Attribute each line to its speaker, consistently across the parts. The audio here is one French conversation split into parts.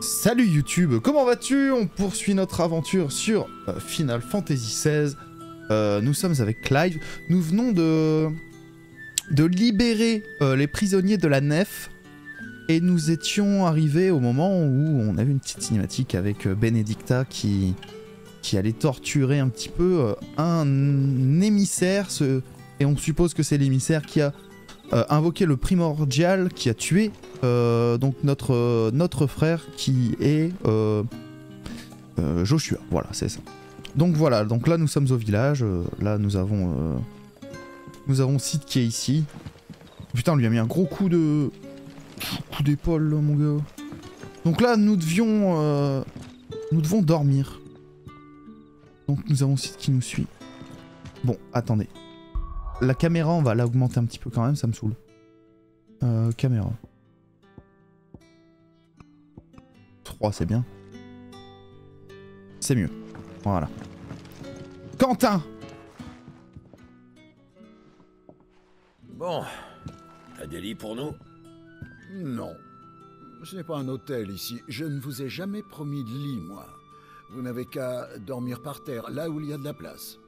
Speaker 1: Salut YouTube, comment vas-tu? On poursuit notre aventure sur euh, Final Fantasy XVI. Euh, nous sommes avec Clive. Nous venons de, libérer euh, les prisonniers de la nef. Et nous étions arrivés au moment où on a eu une petite cinématique avec Benedicta qui, qui allait torturer un petit peu un émissaire. et on suppose que c'est l'émissaire qui a euh, invoqué le primordial, qui a tué euh, donc notre, euh, notre frère qui est Joshua. Voilà, c'est ça. Donc voilà, donc là nous sommes au village. là nous avons nous avons Sid qui est ici. Putain, lui a mis un gros coup de coup d'épaule, là, mon gars. Donc là nous devions nous devons dormir. Donc nous avons Sid qui nous suit. Bon, attendez. La caméra, on va l'augmenter un petit peu quand même, ça me saoule. Euh, caméra. 3, c'est bien. C'est mieux. Voilà. Quentin
Speaker 2: Bon, t'as des lits pour nous?
Speaker 3: Non. Ce n'est pas un hôtel ici. Je ne vous ai jamais promis de lit, moi. Vous n'avez qu'à dormir par terre, là où il y a de la place.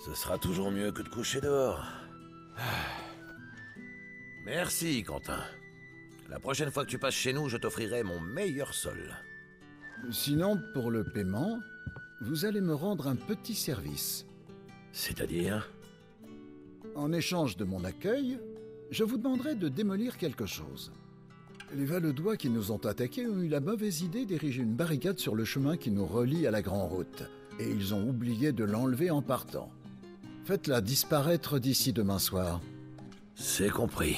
Speaker 2: Ce sera toujours mieux que de coucher dehors. Merci, Quentin. La prochaine fois que tu passes chez nous, je t'offrirai mon meilleur sol.
Speaker 3: Sinon, pour le paiement, vous allez me rendre un petit service.
Speaker 2: C'est-à-dire?
Speaker 3: En échange de mon accueil, je vous demanderai de démolir quelque chose. Les Valedois qui nous ont attaqués ont eu la mauvaise idée d'ériger une barricade sur le chemin qui nous relie à la Grande Route, et ils ont oublié de l'enlever en partant. Faites-la disparaître d'ici demain soir.
Speaker 2: C'est compris.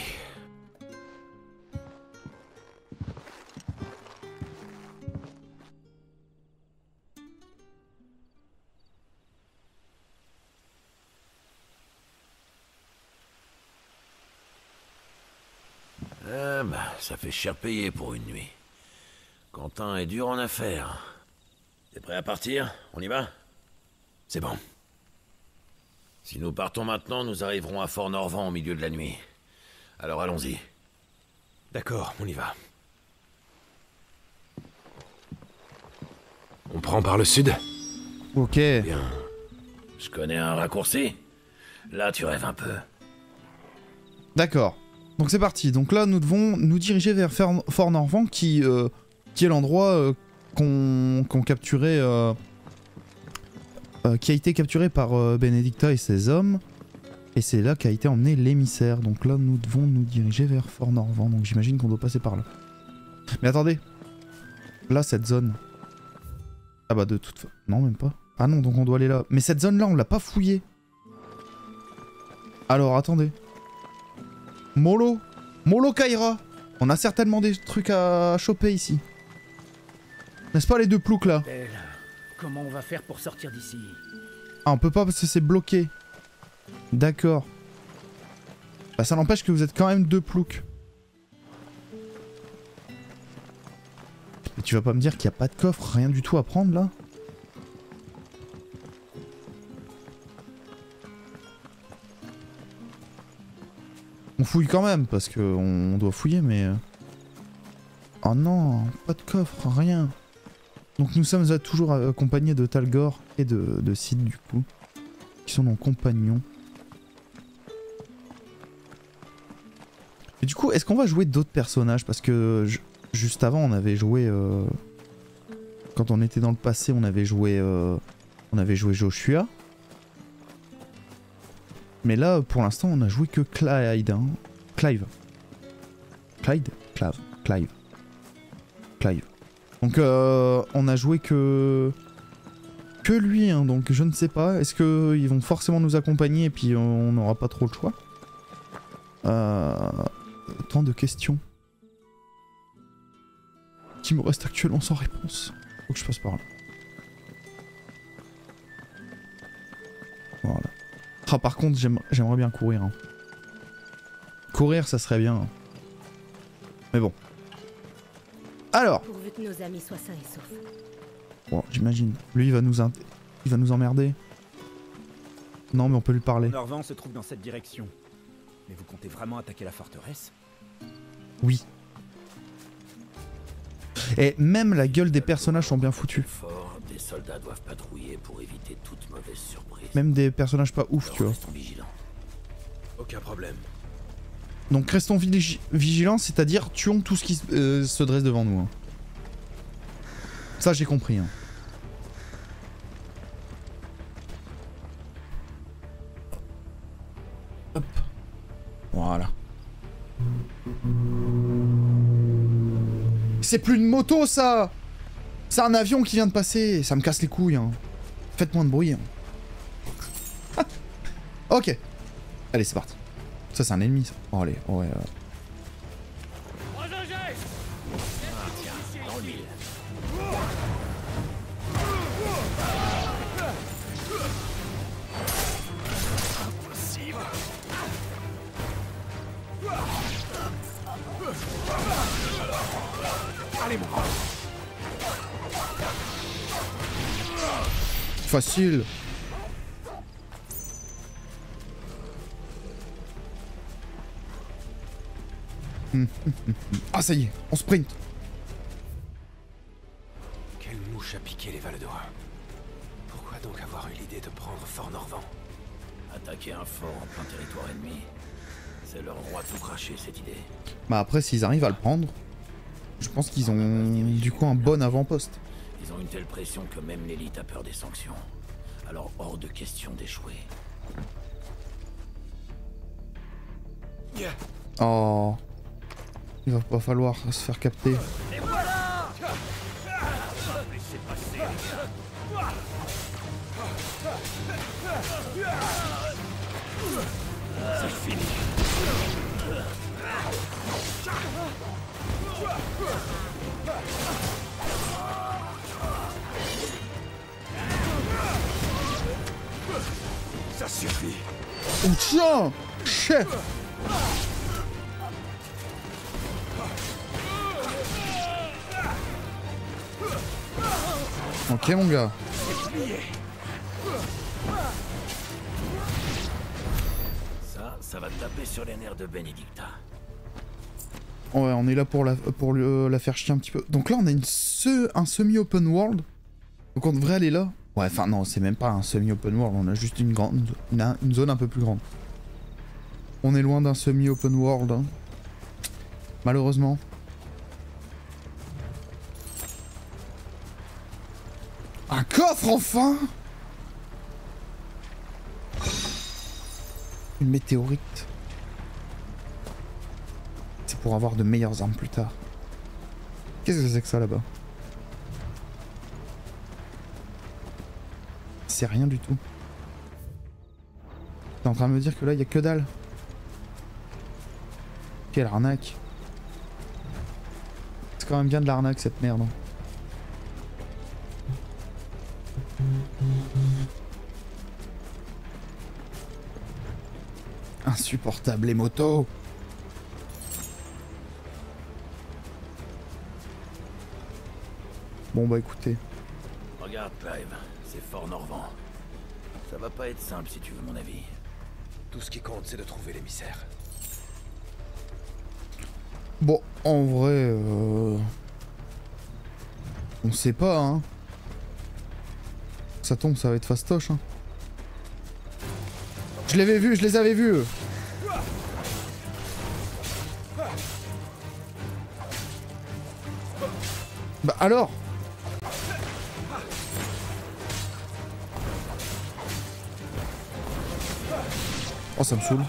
Speaker 2: Ah bah, ça fait cher payer pour une nuit. Quentin est dur en affaires. T'es prêt à partir? On y va? C'est bon. Si nous partons maintenant, nous arriverons à Fort Norvent au milieu de la nuit. Alors allons-y.
Speaker 4: D'accord, on y va. On prend par le sud
Speaker 1: Ok.
Speaker 2: Bien. Je connais un raccourci. Là, tu rêves un peu.
Speaker 1: D'accord. Donc c'est parti. Donc là, nous devons nous diriger vers Fort Norvent, qui, euh, qui est l'endroit euh, qu'on qu'on capturait, euh, euh, qui a été capturé par euh, Benedicta et ses hommes. Et c'est là qu'a été emmené l'émissaire. Donc là, nous devons nous diriger vers Fort Norvent. Donc j'imagine qu'on doit passer par là. Mais attendez. Là, cette zone. Ah bah de toute façon. Non, même pas. Ah non, donc on doit aller là. Mais cette zone-là, on l'a pas fouillée. Alors, attendez. Molo Molo Kaira On a certainement des trucs à choper ici. N'est-ce pas les deux ploucs là?
Speaker 5: Comment on va faire pour sortir d'ici
Speaker 1: Ah on peut pas parce que c'est bloqué. D'accord. Bah ça n'empêche que vous êtes quand même deux ploucs. Mais tu vas pas me dire qu'il n'y a pas de coffre, rien du tout à prendre là? On fouille quand même parce que on doit fouiller mais... euh, Oh non, pas de coffre, rien. Donc nous sommes toujours accompagnés de Talgor et de, de Sid du coup, qui sont nos compagnons. Et du coup, est-ce qu'on va jouer d'autres personnages? Parce que ju- juste avant, on avait joué... euh, Quand on était dans le passé, on avait joué... euh, On avait joué Joshua. Mais là, pour l'instant, on a joué que Clyde. hein. Clive. Clyde? Clive. Clive. Donc euh, on a joué que que lui, hein, donc je ne sais pas. Est-ce que ils vont forcément nous accompagner et puis on n'aura pas trop le choix? Euh... Tant de questions qui me restent actuellement sans réponse. Faut que je passe par là. Voilà. Ah par contre j'aime- j'aimerais bien courir. hein. Courir ça serait bien. hein. Mais bon. Alors
Speaker 6: que nos amis soient sains et saufs.
Speaker 1: Bon, j'imagine. Lui, il va nous, il va nous emmerder. Non, mais on peut lui parler.
Speaker 5: Norvent se trouve dans cette direction. Mais vous comptez vraiment attaquer la forteresse?
Speaker 1: Oui. Et même la gueule des personnages sont bien foutus.
Speaker 2: Fort, des soldats doivent patrouiller pour éviter toute mauvaise surprise.
Speaker 1: Même des personnages pas ouf,
Speaker 2: Alors,
Speaker 1: tu vois.
Speaker 2: restons vigilants.
Speaker 4: Aucun problème.
Speaker 1: Donc restons vigi- vigilants, c'est-à-dire tuons tout ce qui se- euh, se dresse devant nous. hein. Ça j'ai compris. hein. Hop. Voilà. C'est plus une moto ça C'est un avion qui vient de passer, ça me casse les couilles. hein. Faites moins de bruit. hein. ok. Allez c'est parti. Ça c'est un ennemi ça. Oh allez, ouais. euh. Facile. Ah ça y est, on sprint.
Speaker 4: Quelle mouche a piqué les Valedois Pourquoi donc avoir eu l'idée de prendre Fort Norvand
Speaker 2: Attaquer un fort en plein territoire ennemi. C'est leur roi tout craché, cette idée.
Speaker 1: Bah après s'ils arrivent à le prendre, je pense qu'ils ont du coup un bon avant-poste.
Speaker 2: Ils ont une telle pression que même l'élite a peur des sanctions. Alors hors de question d'échouer.
Speaker 1: Oh. Il va pas falloir se faire capter.
Speaker 4: Ça suffit
Speaker 1: Oh tiens Chef Ok mon gars.
Speaker 2: Ça, ça va taper sur les nerfs de Benedicta.
Speaker 1: Ouais, on est là pour la, pour le- la faire chier un petit peu. Donc là, on a une se- un semi-open world. Donc on devrait aller là. Ouais, enfin non, c'est même pas un semi-open world. On a juste une, grande, une, zone un peu plus grande. On est loin d'un semi-open world. hein. Malheureusement. Un coffre enfin Une météorite. C'est pour avoir de meilleures armes plus tard. Qu'est-ce que c'est que ça là-bas? Rien du tout. T'es en train de me dire que là, il y a que dalle. Quelle arnaque. C'est quand même bien de l'arnaque cette merde. Insupportable les motos. Bon bah écoutez,
Speaker 2: Regarde, Fort Norvand. Ça va pas être simple si tu veux mon avis.
Speaker 4: Tout ce qui compte, c'est de trouver l'émissaire.
Speaker 1: Bon, en vrai, euh... on sait pas, hein. Ça tombe, ça va être fastoche, hein. Je l'avais vu, je les avais vus. Bah alors? Oh, ça me saoule.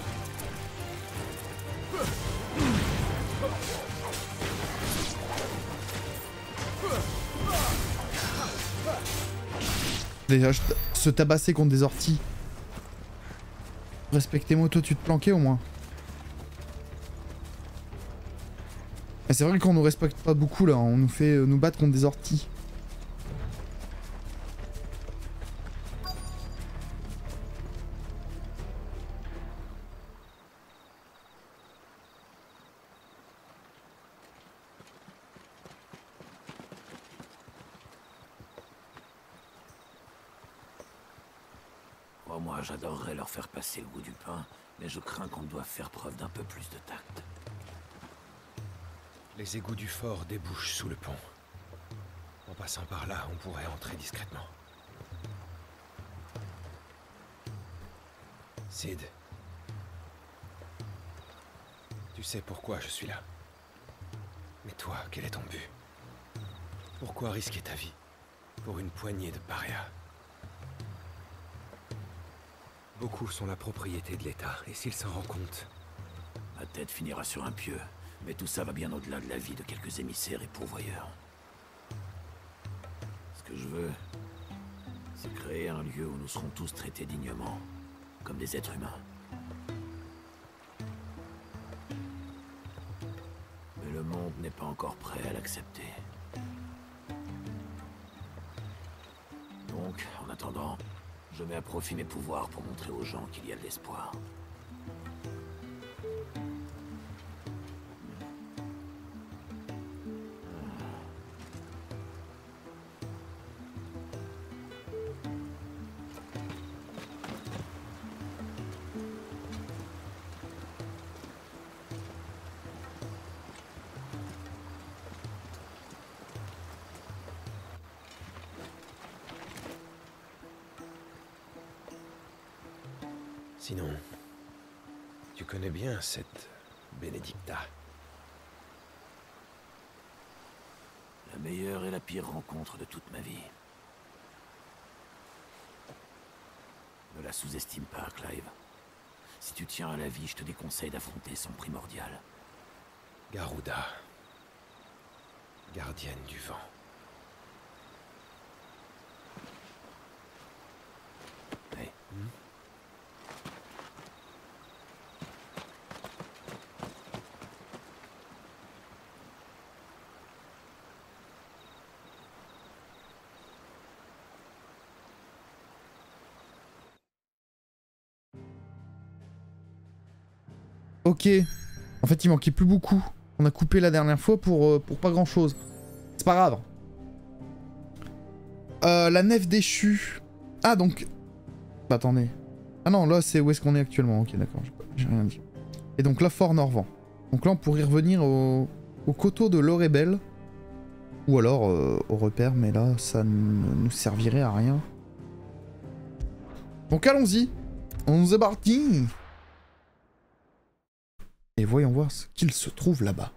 Speaker 1: Déjà, se tabasser contre des orties. Respectez-moi, toi, tu te planquais au moins. C'est vrai qu'on nous respecte pas beaucoup là, on nous fait euh, nous battre contre des orties.
Speaker 2: Moi, j'adorerais leur faire passer le goût du pain, mais je crains qu'on doive faire preuve d'un peu plus de tact.
Speaker 4: Les égouts du fort débouchent sous le pont. passant par là, on pourrait entrer discrètement. Sid. Tu sais pourquoi je suis là. Mais toi, quel est ton but? Pourquoi risquer ta vie pour une poignée de parias? Beaucoup sont la propriété de l'État, et s'il s'en rend compte,
Speaker 2: Ma tête finira sur un pieu, mais tout ça va bien au-delà de la vie de quelques émissaires et pourvoyeurs. Ce que je veux, c'est créer un lieu où nous serons tous traités dignement, comme des êtres humains. Mais le monde n'est pas encore prêt à l'accepter. Je mets à profit mes pouvoirs pour montrer aux gens qu'il y a de l'espoir. Rencontre de toute ma vie. Ne la sous-estime pas, Clive. Si tu tiens à la vie, je te déconseille d'affronter son primordial.
Speaker 4: Garuda. Gardienne du vent.
Speaker 2: Hey.
Speaker 1: Ok. En fait, il manquait plus beaucoup. On a coupé la dernière fois pour, euh, pour pas grand chose. C'est pas grave. Euh, la nef déchue. Ah, donc. Bah, attendez. Ah non, là, c'est où est-ce qu'on est actuellement. Ok, d'accord. j'ai rien dit. Et donc là, Fort Norvent. Donc là, on pourrait revenir au, au coteau de l'Orebel. Ou alors euh, au repère, mais là, ça ne nous servirait à rien. Donc allons-y. On est parti. Et voyons voir ce qu'il se trouve là-bas.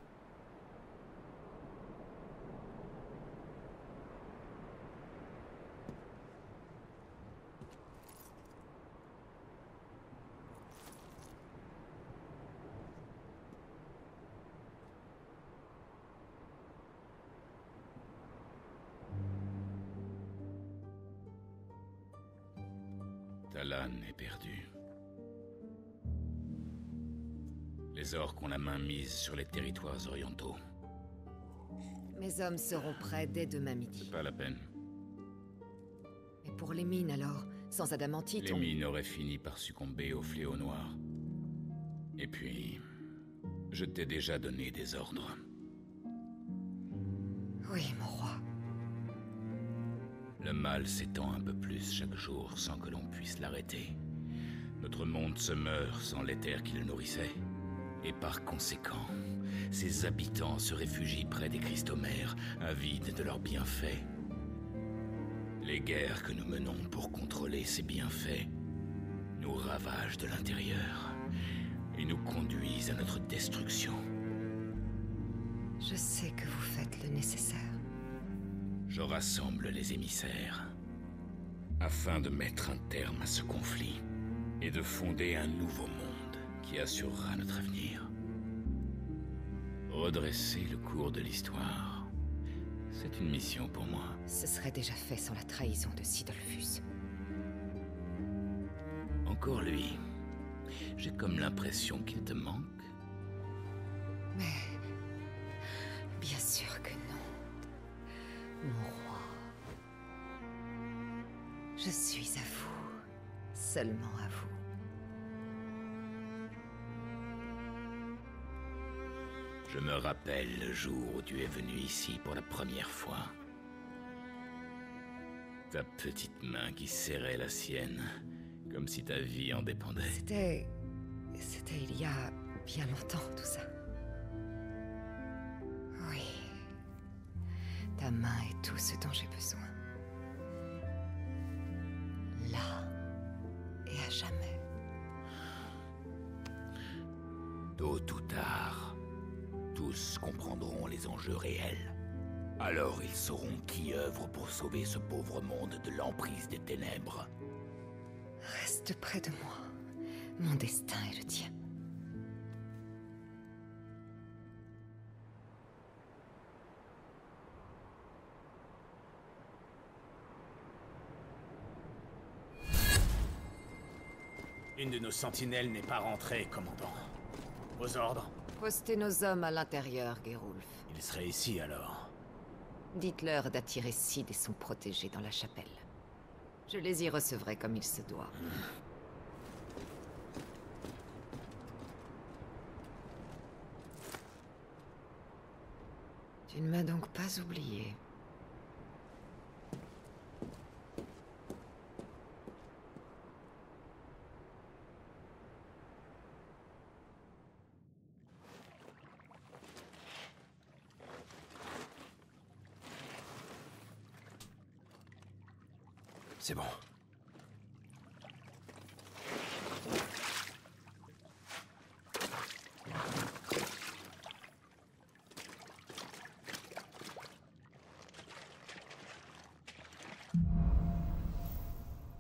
Speaker 6: Sur les territoires orientaux.
Speaker 7: Mes hommes seront prêts dès demain midi.
Speaker 6: Pas la peine.
Speaker 7: Mais pour les mines alors, sans adamantite,
Speaker 6: Les
Speaker 7: on-
Speaker 6: mines auraient fini par succomber au fléau noir. Et puis, je t'ai déjà donné des ordres.
Speaker 7: Oui, mon roi.
Speaker 6: Le mal s'étend un peu plus chaque jour sans que l'on puisse l'arrêter. Notre monde se meurt sans l'éther qui le nourrissait. Et par conséquent, ses habitants se réfugient près des cristaux-mères, avides de leurs bienfaits. Les guerres que nous menons pour contrôler ces bienfaits nous ravagent de l'intérieur et nous conduisent à notre destruction.
Speaker 7: Je sais que vous faites le nécessaire.
Speaker 6: Je rassemble les émissaires afin de mettre un terme à ce conflit et de fonder un nouveau monde qui assurera notre avenir. Redresser le cours de l'histoire, c'est une mission pour moi.
Speaker 7: Ce serait déjà fait sans la trahison de Sidolphus.
Speaker 6: Encore lui, j'ai comme l'impression qu'il te manque.
Speaker 7: Mais... Bien sûr que non. Mon roi. Je suis à vous. Seulement à vous.
Speaker 6: Je me rappelle le jour où tu es venu ici pour la première fois. Ta petite main qui serrait la sienne, comme si ta vie en dépendait.
Speaker 7: C'était... C'était il y a bien longtemps, tout ça. Oui. Ta main est tout ce dont j'ai besoin.
Speaker 6: Enjeux réels. Alors ils sauront qui œuvre pour sauver ce pauvre monde de l'emprise des ténèbres.
Speaker 7: Reste près de moi. Mon destin est le tien.
Speaker 5: Une de nos sentinelles n'est pas rentrée, commandant. Aux ordres
Speaker 7: Postez nos hommes à l'intérieur, Gerulf.
Speaker 5: Ils seraient ici alors.
Speaker 7: Dites-leur d'attirer Sid et son protégé dans la chapelle. Je les y recevrai comme il se doit. Tu ne m'as donc pas oublié.
Speaker 4: C'est bon.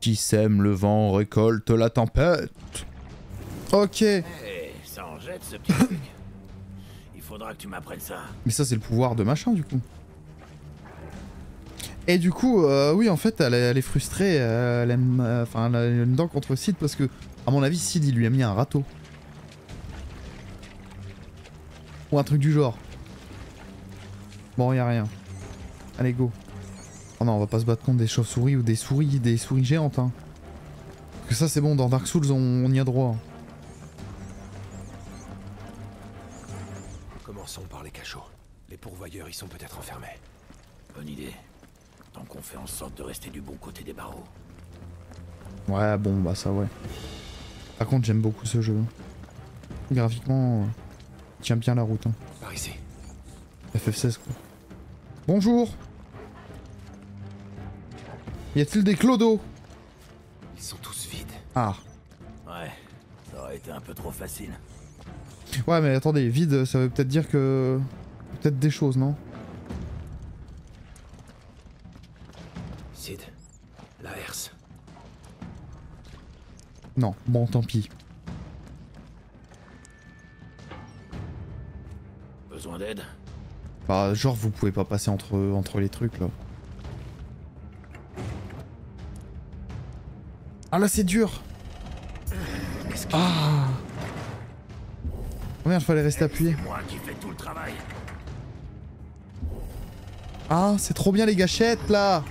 Speaker 1: Qui sème le vent récolte la tempête. Ok.
Speaker 2: Eh, ça en jette ce petit truc. Il faudra que tu m'apprennes ça.
Speaker 1: Mais ça, c'est le pouvoir de machin, du coup. Et du coup, euh, oui, en fait, elle, est- elle est frustrée. euh, Elle aime. euh, Enfin, elle a une dent contre Sid parce que, à mon avis, Sid, il lui a mis un râteau. Ou un truc du genre. Bon, y a rien. Allez, go. Oh non, on va pas se battre contre des chauves-souris ou des souris, des souris géantes, hein. Parce que ça, c'est bon, dans Dark Souls, on, on y a droit.
Speaker 4: Commençons par les cachots. Les pourvoyeurs y sont peut-être enfermés.
Speaker 2: Bonne idée. Tant qu'on fait en sorte de rester du bon côté des barreaux.
Speaker 1: Ouais, bon, bah ça, ouais. Par contre, j'aime beaucoup ce jeu. Graphiquement, euh, il tient bien la route. Hein.
Speaker 4: Par ici.
Speaker 1: FF16, quoi. Bonjour Y a-t-il des clodos?
Speaker 4: Ils sont tous vides.
Speaker 1: Ah.
Speaker 2: Ouais, ça aurait été un peu trop facile.
Speaker 1: Ouais, mais attendez, vide, ça veut peut-être dire que... Peut-être des choses, non?
Speaker 4: Sid. La herse.
Speaker 1: Non, bon, tant pis.
Speaker 2: Besoin d'aide?
Speaker 1: Bah, genre, vous pouvez pas passer entre, entre les trucs, là. Ah, là, c'est dur Ah Oh merde, fallait rester appuyé.
Speaker 2: C'est moi qui fais tout le travail.
Speaker 1: Ah, c'est trop bien, les gâchettes, là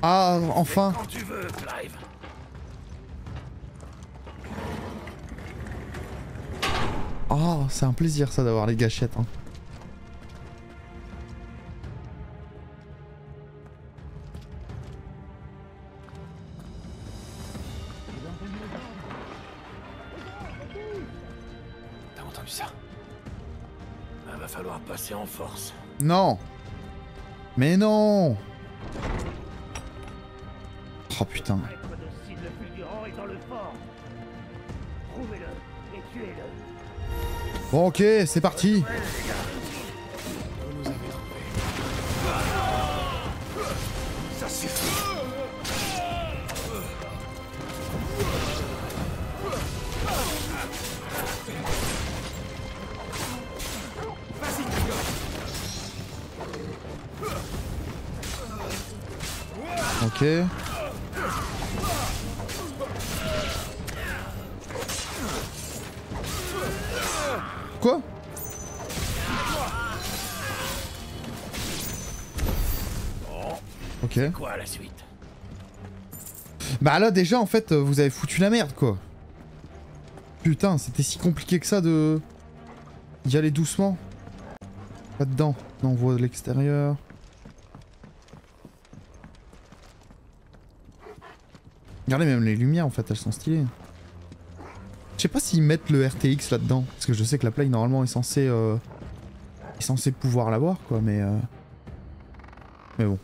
Speaker 1: Ah, enfin
Speaker 2: Quand tu veux, Clive.
Speaker 1: Ah, c'est un plaisir, ça, d'avoir les gâchettes, hein. Non. Mais non. Oh putain. Bon ok, c'est parti Ok. Quoi? Ok.
Speaker 2: Quoi la suite?
Speaker 1: Bah là déjà en fait euh, vous avez foutu la merde quoi. Putain c'était si compliqué que ça de d'y aller doucement. Pas dedans. Non on voit de l'extérieur. Regardez même les lumières en fait elles sont stylées. Je sais pas s'ils mettent le RTX là-dedans. Parce que je sais que la play normalement est censée euh, est censée pouvoir l'avoir quoi mais euh, Mais bon.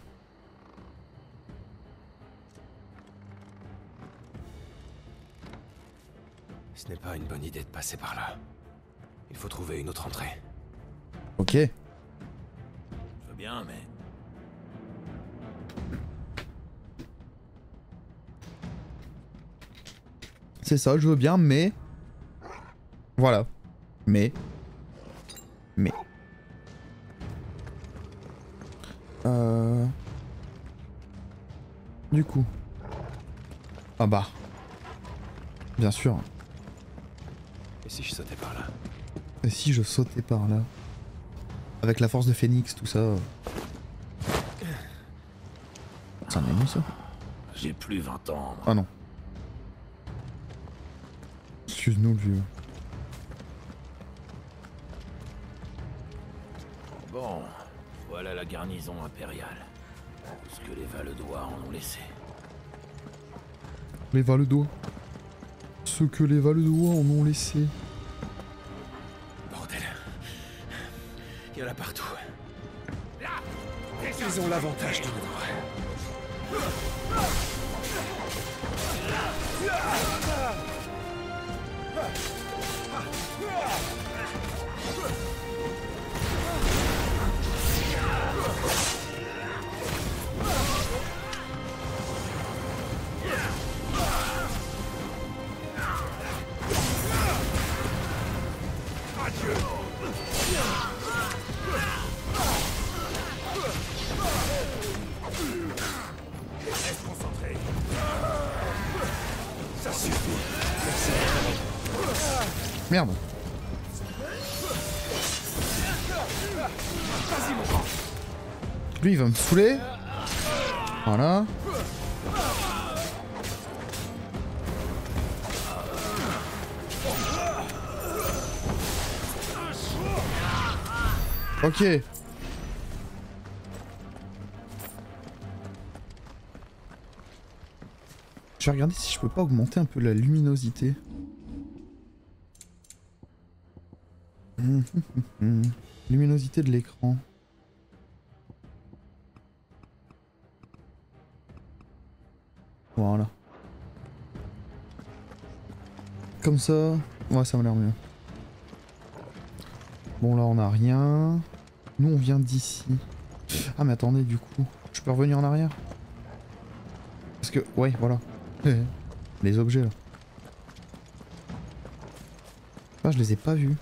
Speaker 4: Ce n'est pas une bonne idée de passer par là. Il faut trouver une autre entrée.
Speaker 1: Ok.
Speaker 2: Je veux bien, mais...
Speaker 1: C'est ça, je veux bien, mais... Voilà. Mais... Mais... Euh... Du coup... Ah bah... Bien sûr.
Speaker 4: Et si je sautais par là?
Speaker 1: Et si je sautais par là? Avec la force de Phoenix, tout ça... C'est un ennemi ça?
Speaker 2: J'ai plus 20 ans, moi.
Speaker 1: Ah non. Excuse-nous le vieux.
Speaker 2: Bon, voilà la garnison impériale. Tout ce que les Valedois en ont laissé?
Speaker 1: Les Valedois. Ce que les Valedois en ont laissé.
Speaker 4: Bordel. Il y en a partout. Ils ont l'avantage de nous.
Speaker 1: Lui il va me saouler. Voilà. Ok. Je vais regarder si je peux pas augmenter un peu la luminosité. Hum, hum, hum. Luminosité de l'écran. Voilà. Comme ça, ouais, ça m'a l'air mieux. Bon, là, on a rien. Nous, on vient d'ici. Ah, mais attendez, du coup, je peux revenir en arrière? Parce que, ouais, voilà. Les objets, là. Ah, je les ai pas vus.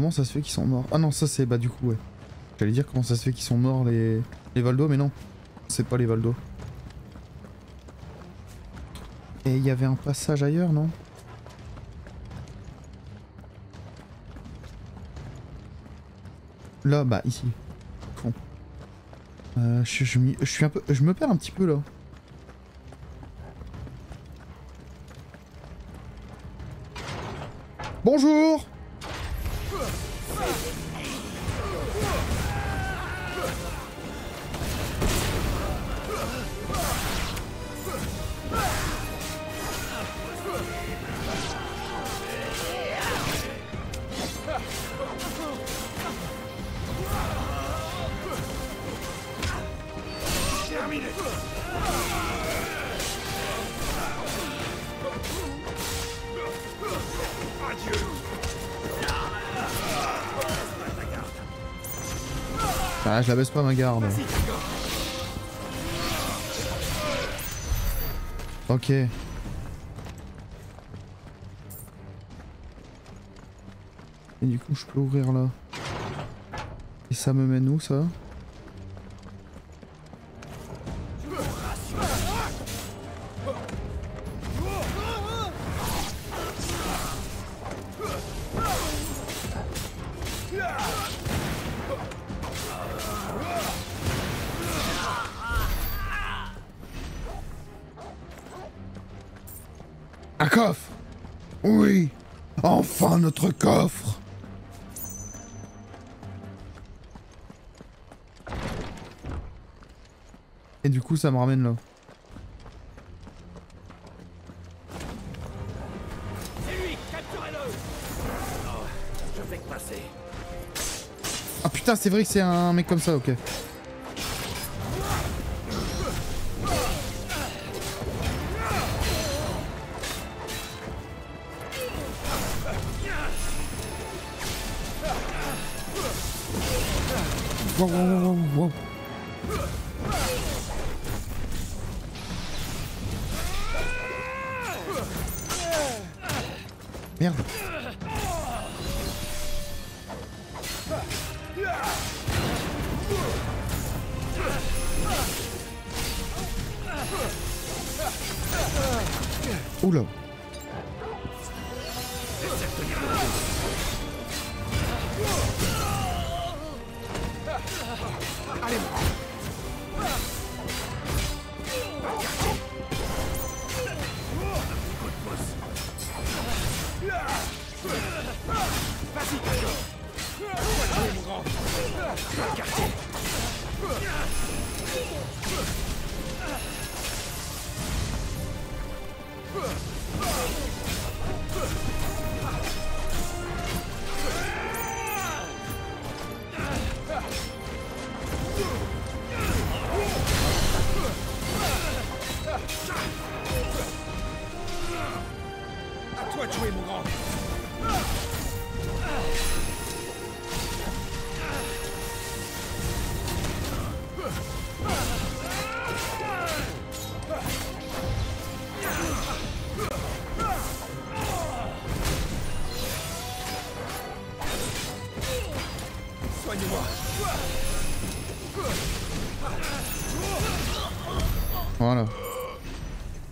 Speaker 1: Comment ça se fait qu'ils sont morts? Ah non, ça c'est bah du coup ouais. J'allais dire comment ça se fait qu'ils sont morts les les Valdo, mais non, c'est pas les Valdo. Et il y avait un passage ailleurs, non? Là, bah ici. Euh, je suis un peu, je me perds un petit peu là. Bonjour Thank you. Ah, je la baisse pas ma garde. Ok. Et du coup, je peux ouvrir là. Et ça me mène où ça? Du coup ça me ramène là. Ah putain, c'est vrai que c'est un mec comme ça, ok.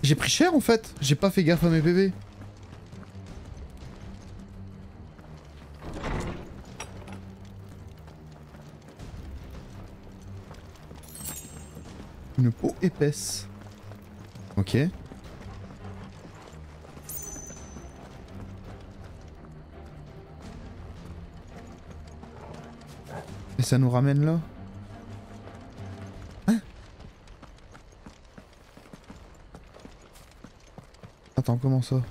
Speaker 1: J'ai pris cher en fait. J'ai pas fait gaffe à mes PV. Une peau épaisse. Ok. Et ça nous ramène là? Attends, comment ça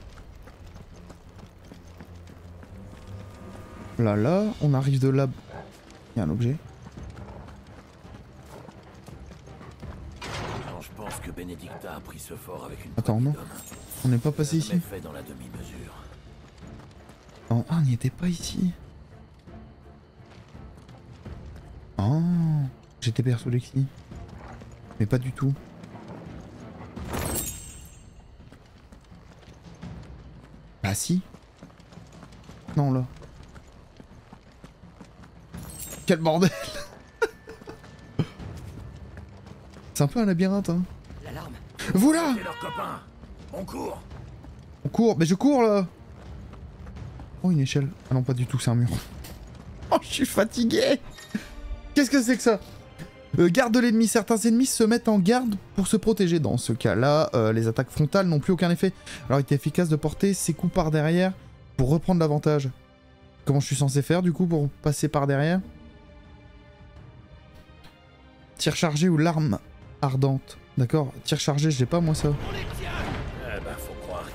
Speaker 1: Là, là, on arrive de là. Il y a un objet.
Speaker 2: Non, je pense que Benedicta a pris ce fort avec une
Speaker 1: Attends, non. On n'est pas passé ici
Speaker 2: fait dans la demi-mesure.
Speaker 1: Non, ah, on n'y était pas ici. Oh, j'étais persuadé que si. Mais pas du tout. Bah si. Non, là. Quel bordel C'est un peu un labyrinthe, hein.
Speaker 7: L'alarme
Speaker 2: leur copain On court
Speaker 1: On court, mais je cours là Oh une échelle. Ah non pas du tout, c'est un mur. Oh je suis fatigué Qu'est-ce que c'est que ça? Euh, Garde de l'ennemi, certains ennemis se mettent en garde pour se protéger. Dans ce cas-là, euh, les attaques frontales n'ont plus aucun effet. Alors il est efficace de porter ses coups par derrière pour reprendre l'avantage. Comment je suis censé faire du coup pour passer par derrière? Tir chargé ou l'arme ardente. D'accord, tir chargé, j'ai pas moi ça.
Speaker 2: Eh ben, faut croire.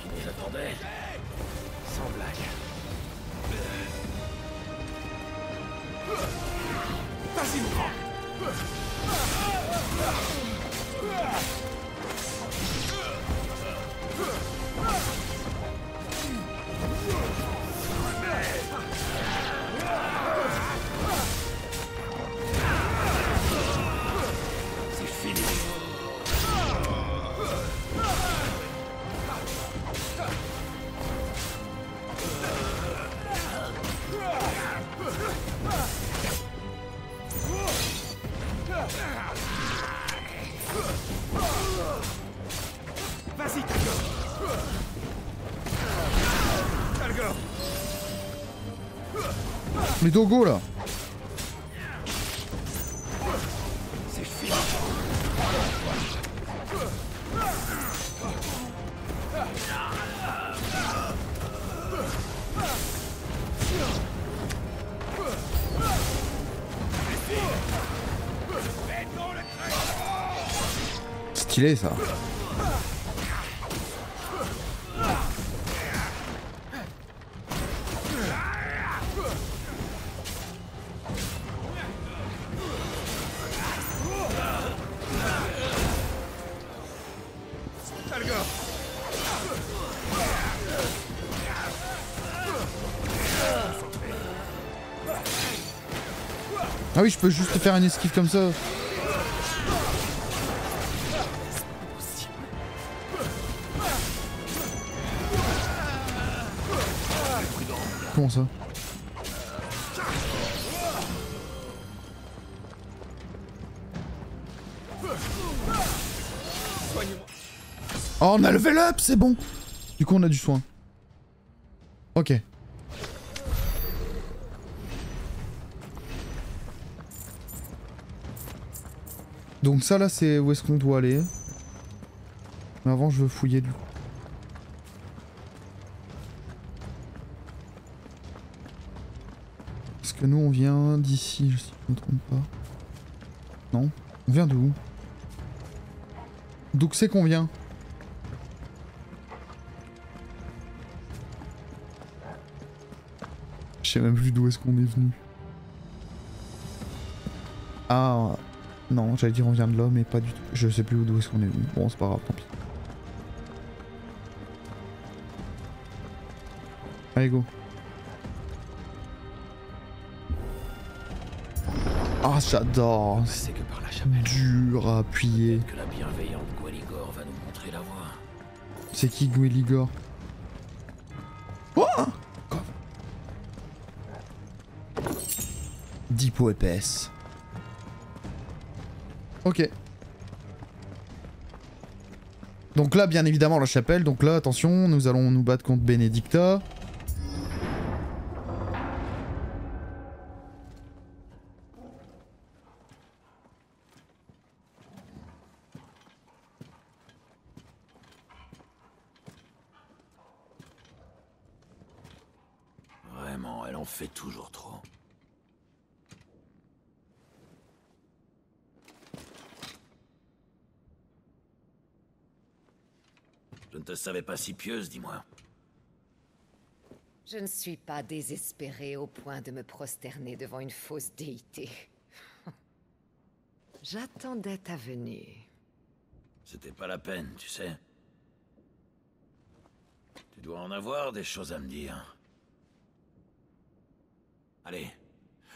Speaker 2: Sans blague.
Speaker 4: Vas-y,
Speaker 1: Les dogos là. Stylé ça. Ah oui, je peux juste faire une esquive comme ça. Comment ça Oh, on a level up, c'est bon. Du coup, on a du soin. Ok. Donc ça là c'est où est-ce qu'on doit aller. Mais avant je veux fouiller du coup. Parce que nous on vient d'ici, je je me trompe pas. Non On vient de où? D'où c'est qu'on vient Je sais même plus d'où est-ce qu'on est venu. Ah non, j'allais dire on vient de là, mais pas du tout. Je sais plus d'où est-ce qu'on est venu. Bon, c'est pas grave, tant pis. Allez, go. Ah, j'adore.
Speaker 2: C'est que par la chapelle
Speaker 1: Dur à appuyer.
Speaker 2: que la bienveillante Gweligor va nous montrer la voie.
Speaker 1: C'est qui Gweligor Oh Quoi? Dix peaux épaisses. Ok. Donc là, bien évidemment, la chapelle. Donc là, attention, nous allons nous battre contre Benedicta.
Speaker 2: Savais pas si pieuse, dis-moi.
Speaker 7: Je ne suis pas désespérée au point de me prosterner devant une fausse déité. J'attendais ta venue.
Speaker 2: C'était pas la peine, tu sais. Tu dois en avoir des choses à me dire. Allez,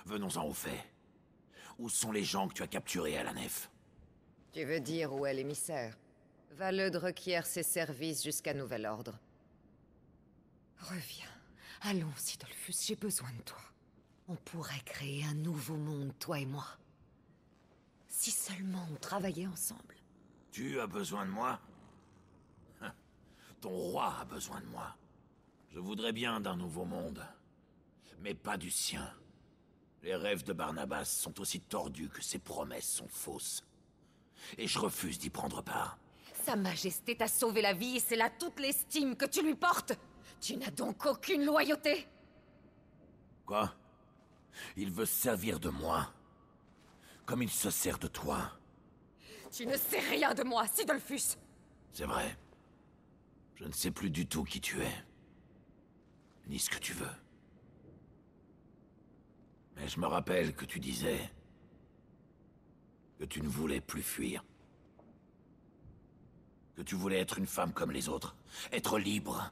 Speaker 2: venons-en au fait. Où sont les gens que tu as capturés à la nef?
Speaker 7: Tu veux dire où est l'émissaire Valeude requiert ses services jusqu'à nouvel ordre. Reviens. Allons, Sidolphus, j'ai besoin de toi. On pourrait créer un nouveau monde, toi et moi. Si seulement on travaillait ensemble.
Speaker 2: Tu as besoin de moi? Ton roi a besoin de moi. Je voudrais bien d'un nouveau monde, mais pas du sien. Les rêves de Barnabas sont aussi tordus que ses promesses sont fausses. Et je refuse d'y prendre part.
Speaker 7: Sa Majesté t'a sauvé la vie et c'est là toute l'estime que tu lui portes. Tu n'as donc aucune loyauté.
Speaker 2: Quoi? Il veut se servir de moi. Comme il se sert de toi.
Speaker 7: Tu ne sais rien de moi, Sidolphus.
Speaker 2: C'est vrai. Je ne sais plus du tout qui tu es. Ni ce que tu veux. Mais je me rappelle que tu disais... que tu ne voulais plus fuir. Que tu voulais être une femme comme les autres. Être libre.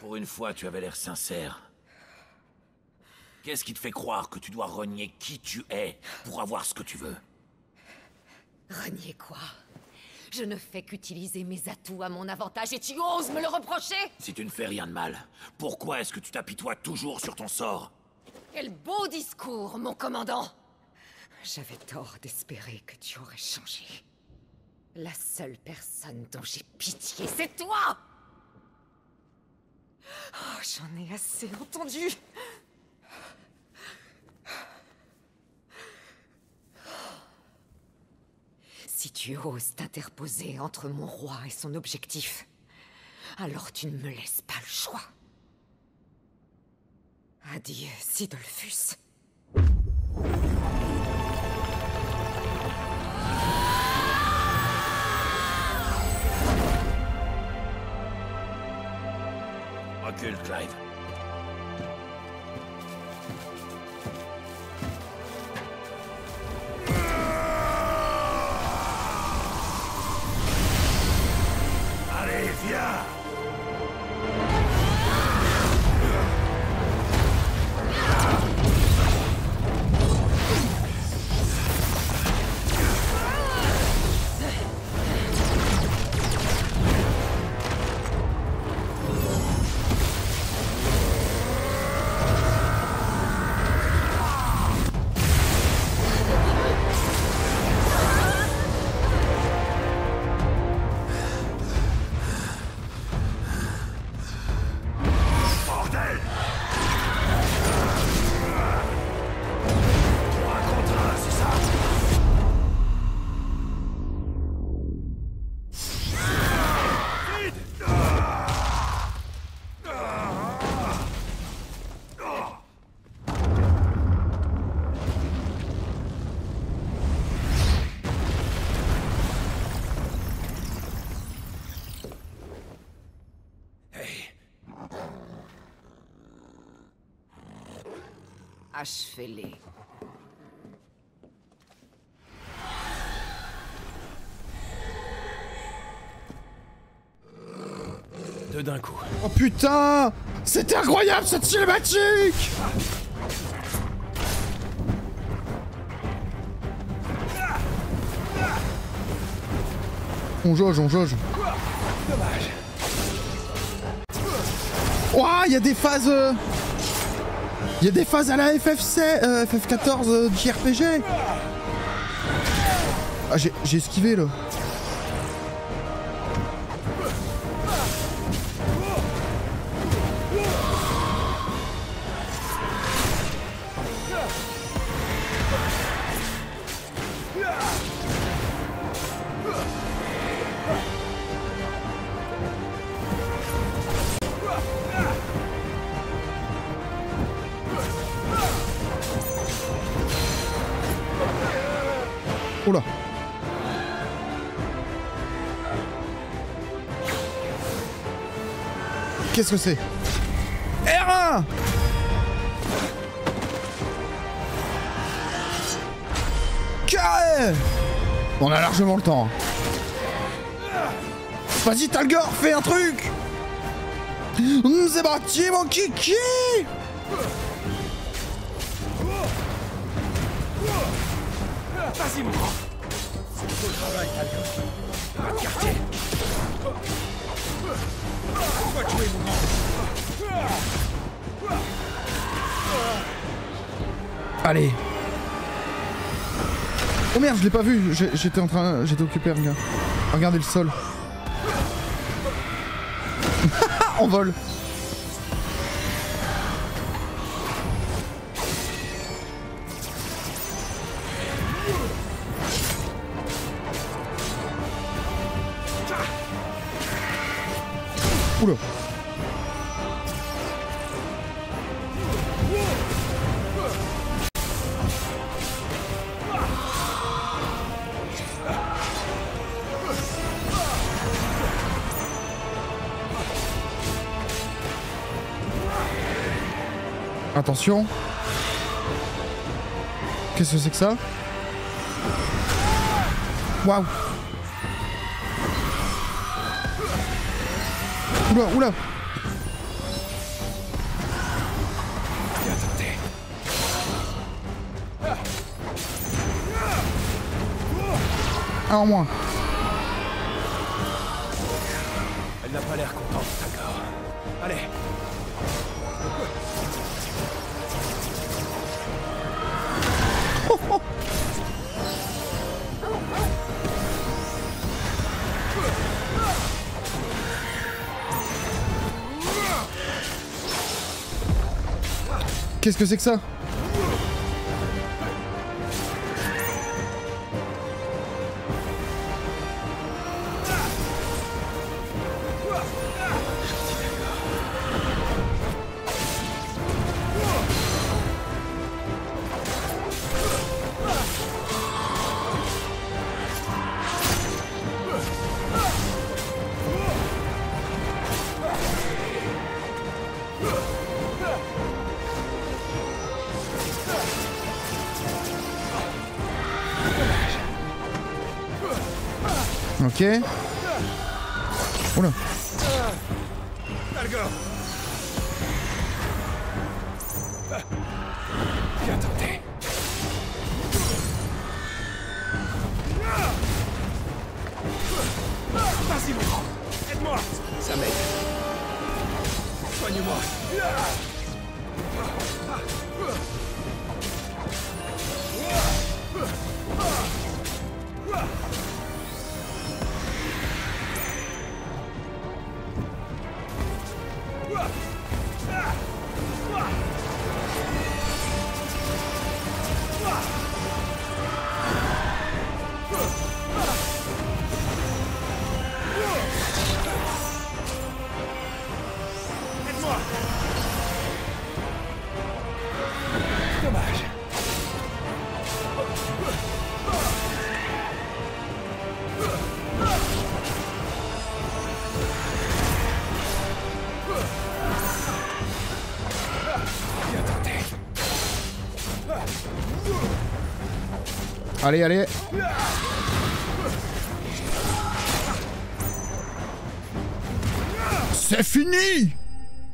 Speaker 2: Pour une fois, tu avais l'air sincère. Qu'est-ce qui te fait croire que tu dois renier qui tu es pour avoir ce que tu veux?
Speaker 7: Renier quoi? Je ne fais qu'utiliser mes atouts à mon avantage et tu oses me le reprocher?
Speaker 2: Si tu ne fais rien de mal, pourquoi est-ce que tu t'apitoies toujours sur ton sort?
Speaker 7: Quel beau discours, mon commandant J'avais tort d'espérer que tu aurais changé. La seule personne dont j'ai pitié, c'est toi Oh, j'en ai assez entendu Si tu oses t'interposer entre mon roi et son objectif, alors tu ne me laisses pas le choix. Adieu, Sidolphus.
Speaker 2: Kultleiv.
Speaker 7: Achevez-les.
Speaker 4: Deux d'un coup.
Speaker 1: Oh putain C'était incroyable cette cinématique On jauge, on jauge.
Speaker 4: Dommage.
Speaker 1: Ouah, il y a des phases... Il y a des phases à la FFC, euh, FF14 euh, JRPG Ah, j'ai esquivé, là. Que c'est. R1 Carré. On a largement le temps. Vas-y Talgor, fais un truc. C'est parti mon kiki je l'ai pas vu, j'étais en train... J'étais occupé, regarde. Regardez le sol. On vole Oula Attention. Qu'est-ce que c'est que ça? Waouh Oula, oula. Un moins. Qu'est-ce que c'est que ça? Ok. Allez, allez C'est fini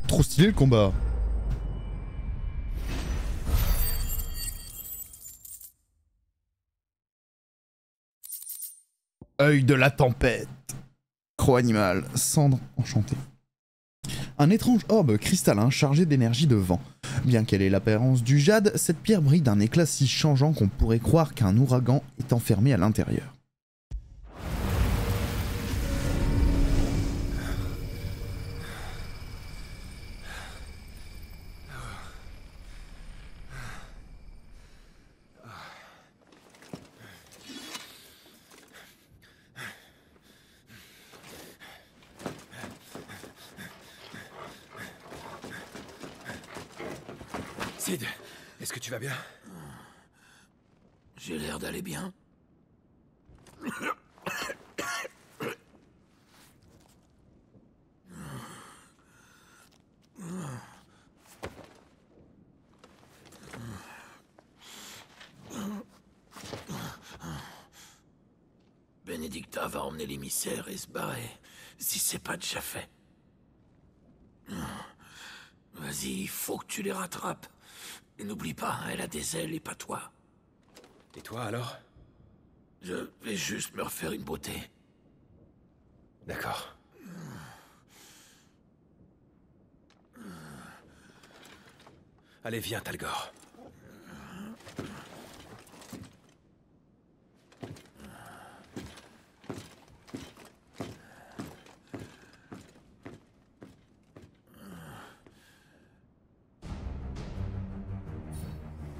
Speaker 1: Trop stylé le combat Œil de la tempête. Croc animal, cendre enchantée. Un étrange orbe cristallin chargé d'énergie de vent. Bien qu'elle ait l'apparence du jade, cette pierre brille d'un éclat si changeant qu'on pourrait croire qu'un ouragan est enfermé à l'intérieur.
Speaker 4: Sid, est-ce que tu vas bien
Speaker 2: J'ai l'air d'aller bien. Benedicta va emmener l'émissaire et se barrer, si c'est pas déjà fait. Vas-y, il faut que tu les rattrapes. Et n'oublie pas, elle a des ailes et pas toi.
Speaker 4: Et toi alors?
Speaker 2: Je vais juste me refaire une beauté.
Speaker 4: D'accord. Allez, viens, Talgor.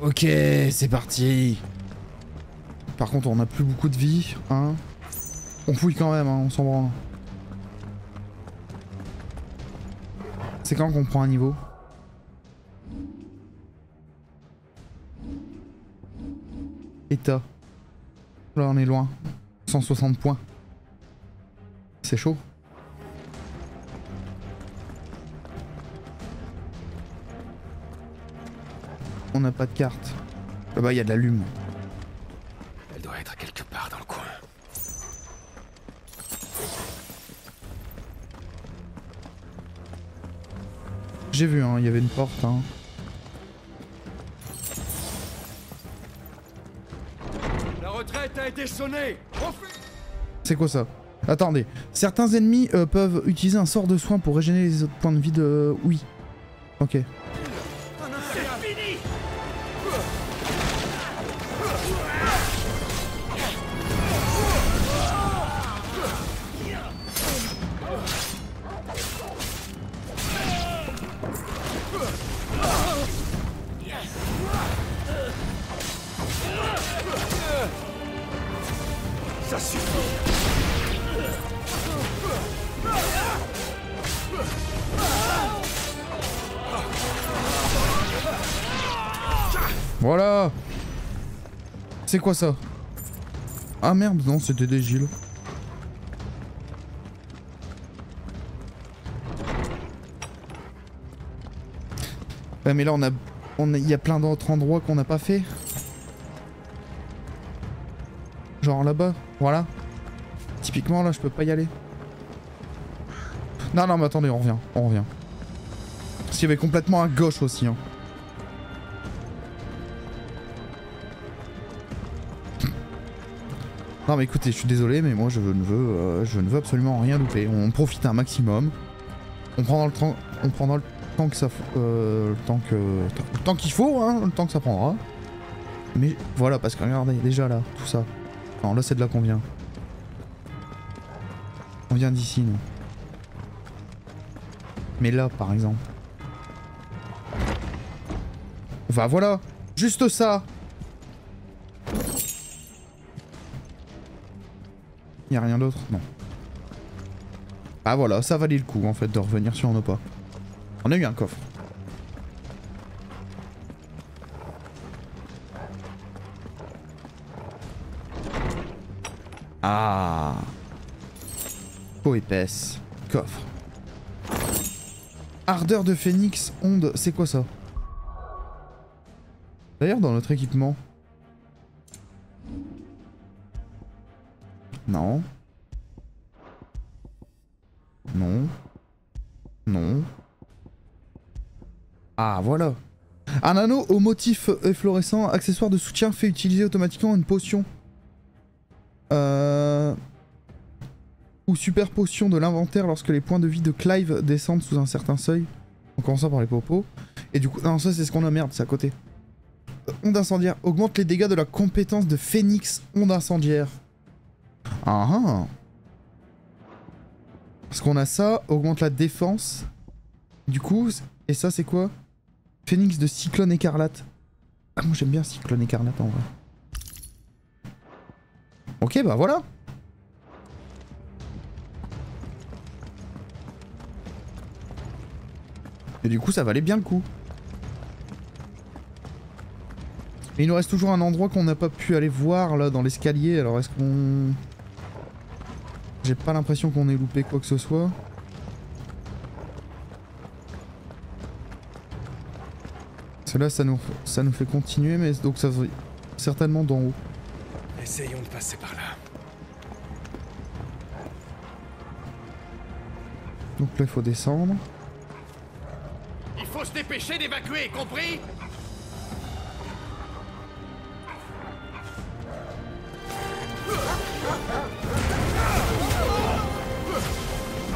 Speaker 1: Ok, c'est parti. Par contre, on a plus beaucoup de vie, hein. On fouille quand même, hein, on s'en branle. C'est quand qu'on prend un niveau? État. Là, on est loin. 160 points. C'est chaud. On n'a pas de carte. Là-bas, il y a de la lume.
Speaker 4: Elle doit être quelque part dans le coin.
Speaker 1: J'ai vu, hein, il y avait une porte. Hein.
Speaker 4: La retraite a été sonnée
Speaker 1: C'est quoi ça? Attendez. Certains ennemis euh, peuvent utiliser un sort de soin pour régénérer les autres points de vie de... Oui. Ok.
Speaker 4: Ça
Speaker 1: Ah merde, non, c'était des Gilles. Ouais, mais là, on a... on y a plein d'autres endroits qu'on n'a pas fait. Genre là-bas, voilà. Typiquement, là, je peux pas y aller. Non, non, mais attendez, on revient, on revient. Parce qu'il y avait complètement à gauche aussi, hein. Non mais écoutez, je suis désolé, mais moi je ne veux, euh, je ne veux absolument rien louper. On profite un maximum. On prend dans le temps, que ça, euh, le temps le temps qu'il faut, hein, le temps que ça prendra. Mais voilà, parce que regardez, déjà là, tout ça. Non, là c'est de là qu'on vient. On vient d'ici, nous. Mais là, par exemple. Enfin voilà, juste ça. Y a rien d'autre Non. Ah voilà, ça valait le coup en fait de revenir sur nos pas. On a eu un coffre. Ah. Peau épaisse. Coffre. Ardeur de phénix, onde, c'est quoi ça? D'ailleurs dans notre équipement. Un anneau au motif efflorescent, accessoire de soutien, fait utiliser automatiquement une potion. Euh... Ou super potion de l'inventaire lorsque les points de vie de Clive descendent sous un certain seuil. En commençant par les popos. Et du coup, non, ça c'est ce qu'on a, merde, c'est à côté. Euh, onde incendiaire. Augmente les dégâts de la compétence de Phoenix onde incendiaire. Ah ah. Parce qu'on a ça, augmente la défense. Du coup, et ça c'est quoi? Phoenix de Cyclone écarlate. Ah moi j'aime bien Cyclone écarlate en vrai. Ok bah voilà. Et du coup ça valait bien le coup. Et il nous reste toujours un endroit qu'on n'a pas pu aller voir là dans l'escalier. Alors est-ce qu'on... J'ai pas l'impression qu'on ait loupé quoi que ce soit. Cela ça nous, ça nous fait continuer mais donc ça va certainement d'en haut.
Speaker 4: Essayons de passer par là.
Speaker 1: Donc là il faut descendre.
Speaker 5: Il faut se dépêcher d'évacuer, compris?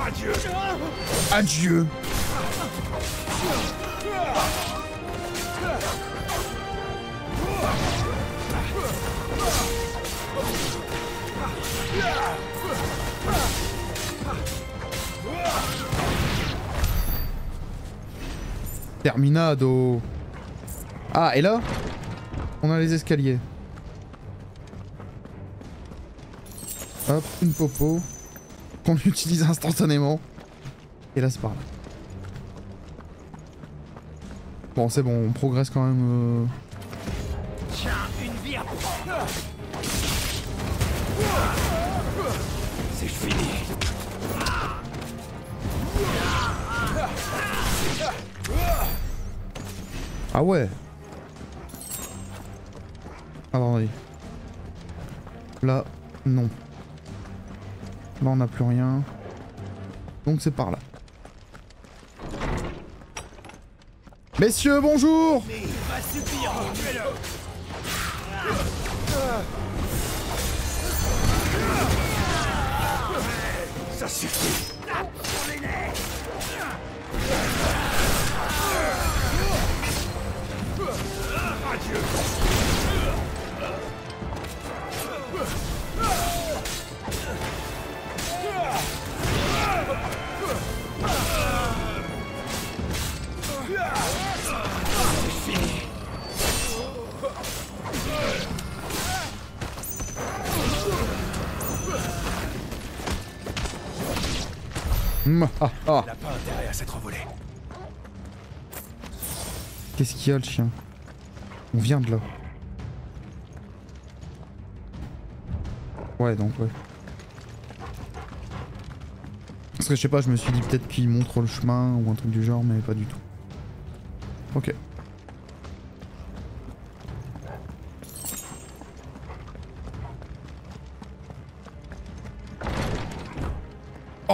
Speaker 4: Adieu
Speaker 1: Adieu Terminado Ah, et là On a les escaliers. Hop, une popo. Qu'on utilise instantanément. Et là, c'est par là. Bon, c'est bon, on progresse quand même.
Speaker 5: Tiens, une vie à prendre
Speaker 4: C'est fini
Speaker 1: Ah ouais Attendez. Là, non. Là, on n'a plus rien. Donc c'est par là. Messieurs, bonjour.
Speaker 4: Ça suffit.
Speaker 1: Hum, Qu'est-ce qu'il y a le chien? On vient de là. Ouais, donc ouais. Parce que je sais pas, je me suis dit peut-être qu'il montre le chemin ou un truc du genre, mais pas du tout. Ok.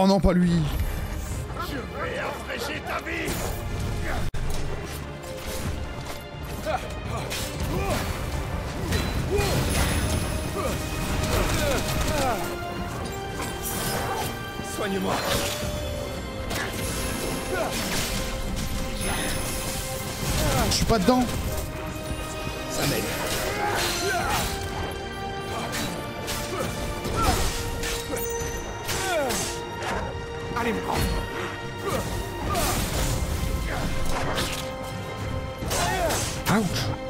Speaker 1: Oh non, pas lui.
Speaker 5: Je vais rafraîchir ta vie
Speaker 4: Soigne-moi.
Speaker 1: Je suis pas dedans.
Speaker 4: Ça m'aide.
Speaker 5: Allez, me prendre
Speaker 1: Ouch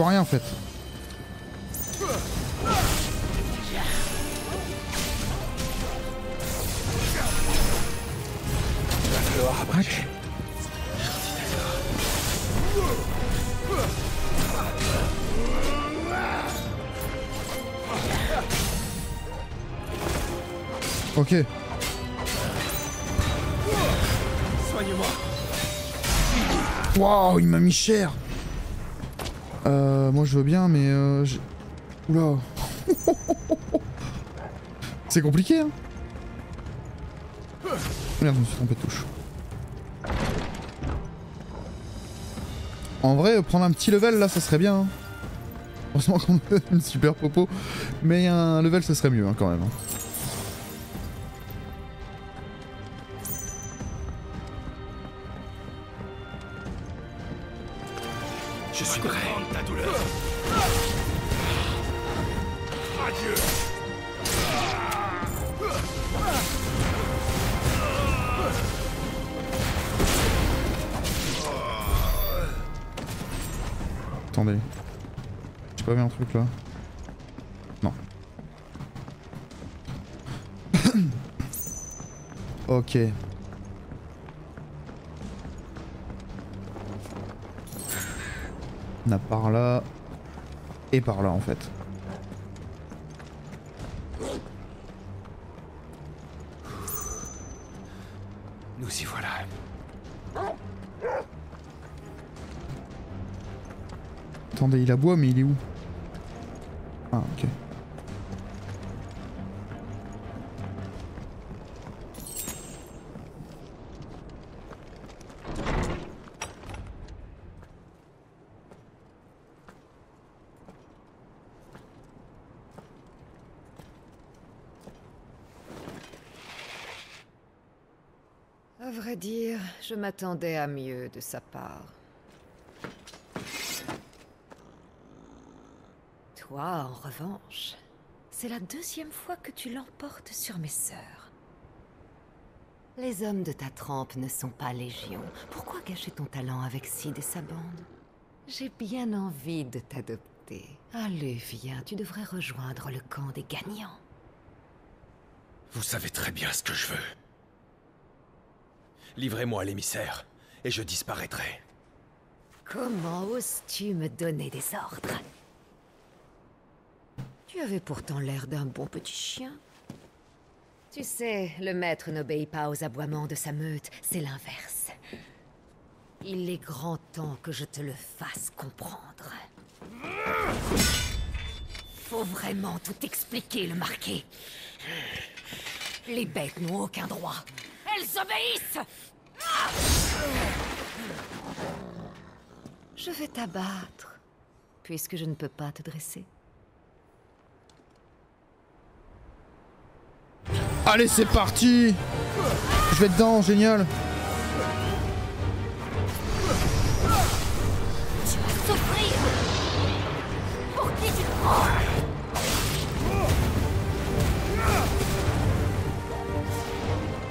Speaker 1: vois rien en fait. Rack. Ok.
Speaker 4: Soigne-moi.
Speaker 1: Waouh, il m'a mis cher. Euh, moi je veux bien, mais euh, Oula. C'est compliqué, hein. Merde, je me suis trompé de touche. En vrai, prendre un petit level là, ça serait bien. hein. Heureusement qu'on a une super popo. Mais un level, ça serait mieux hein, quand même. Truc là. Non. ok. On a par là et par là en fait.
Speaker 4: Nous y voilà.
Speaker 1: Attendez, il aboie mais il est où?
Speaker 7: M'attendais à mieux de sa part. Toi, en revanche, c'est la deuxième fois que tu l'emportes sur mes sœurs. Les hommes de ta trempe ne sont pas légion. Pourquoi gâcher ton talent avec Sid et sa bande J'ai bien envie de t'adopter. Allez, viens, tu devrais rejoindre le camp des gagnants.
Speaker 4: Vous savez très bien ce que je veux. Livrez-moi l'émissaire, et je disparaîtrai.
Speaker 7: Comment oses-tu me donner des ordres? Tu avais pourtant l'air d'un bon petit chien. Tu sais, le maître n'obéit pas aux aboiements de sa meute, c'est l'inverse. Il est grand temps que je te le fasse comprendre. Faut vraiment tout expliquer, le marqué. Les bêtes n'ont aucun droit. Obéissent. Je vais t'abattre, puisque je ne peux pas te dresser.
Speaker 1: Allez, c'est parti. Je vais dedans, génial.
Speaker 7: Tu vas souffrir. Pour qui tu te prends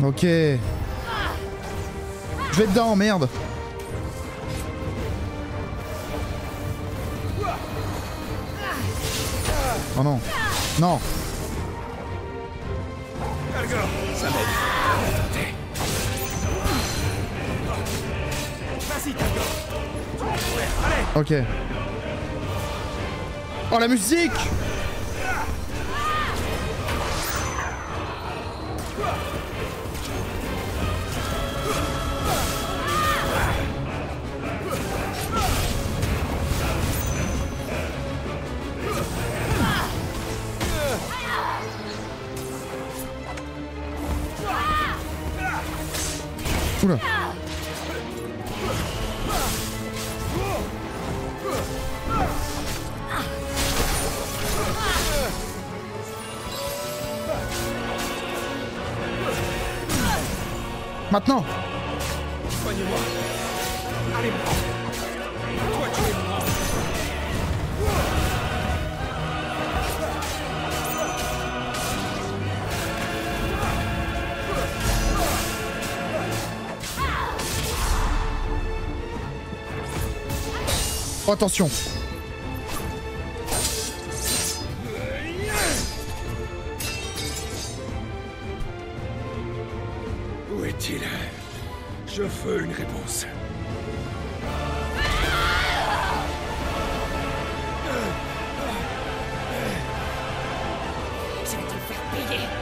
Speaker 1: Ok. Je vais dedans, merde Oh non. Non. Ok. Oh la musique Maintenant. Attention
Speaker 7: le faire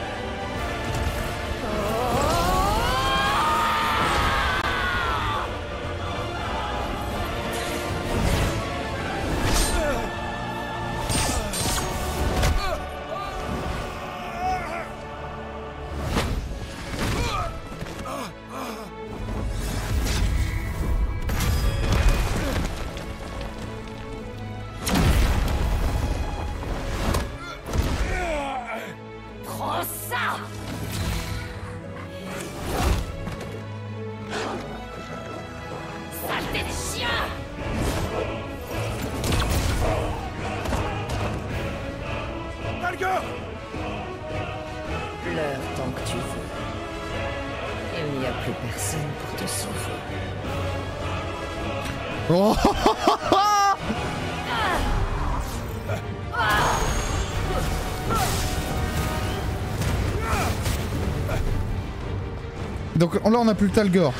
Speaker 1: Donc là on a plus le Talgor.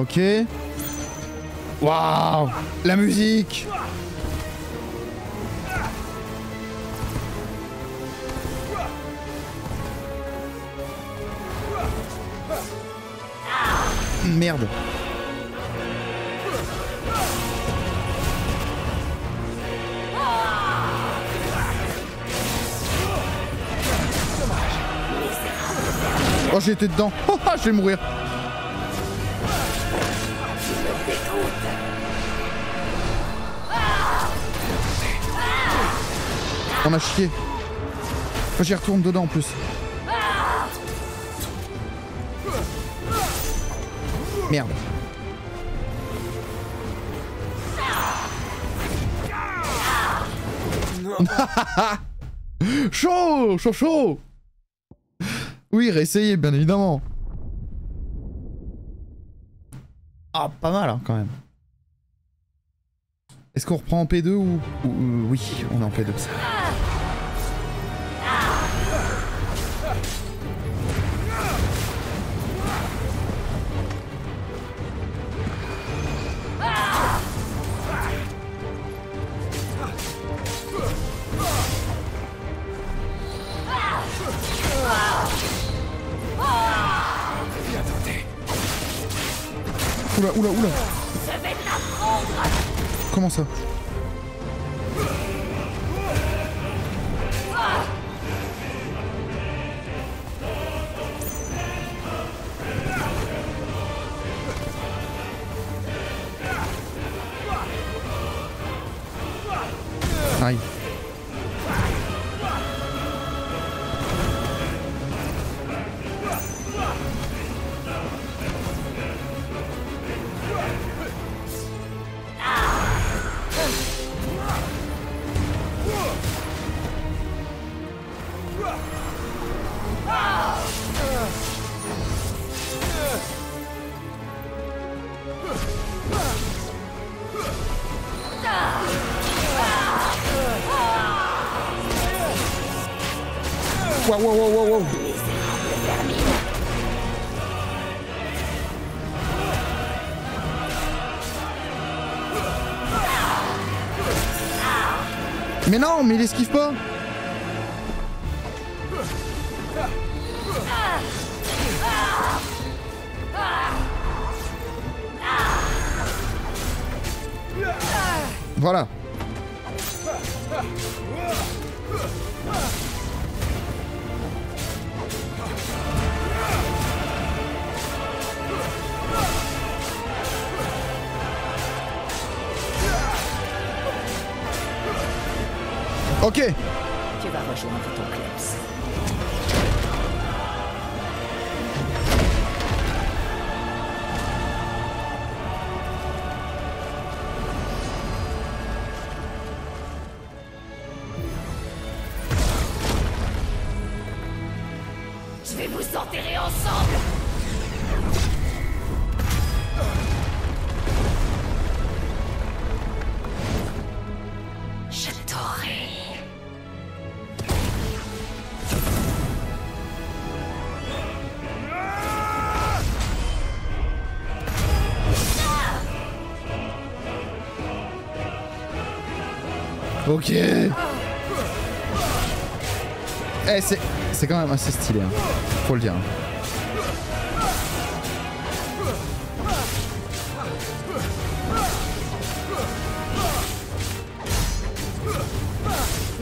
Speaker 1: Ok. Waouh La musique Merde. Oh j'ai été dedans. Oh, je vais mourir. On a chié. Faut J'y retourne dedans en plus. Merde. chaud Chaud chaud Oui, réessayer bien évidemment. Ah, pas mal hein, quand même. Est-ce qu'on reprend en P2 ou... ou- ou- Oui, on est en P2. mais il esquive pas Voilà. Ok.
Speaker 8: Tu vas rejoindre ton club.
Speaker 1: Ok. Eh, c'est c'est quand même assez stylé, hein. faut le dire.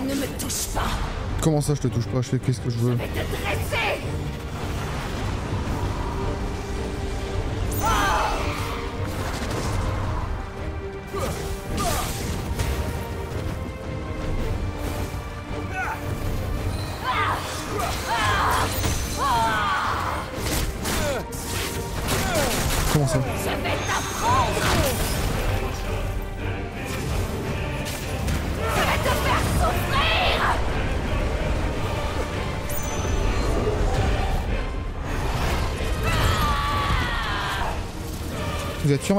Speaker 8: Ne me touche pas
Speaker 1: Comment ça, je te touche pas? Je fais qu'est-ce que je veux
Speaker 8: Je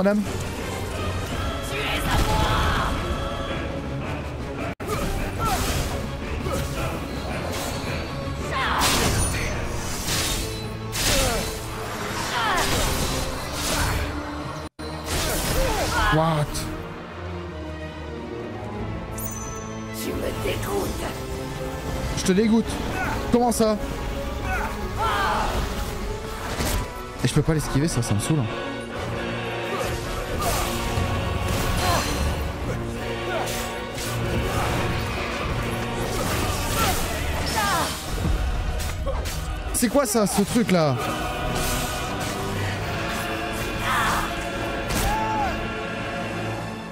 Speaker 1: madame What?
Speaker 8: Tu me dégoûtes
Speaker 1: Je te dégoûte. Comment ça? Et je peux pas l'esquiver, ça, ça me saoule. C'est quoi ça, ce truc là